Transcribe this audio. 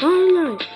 Oh no.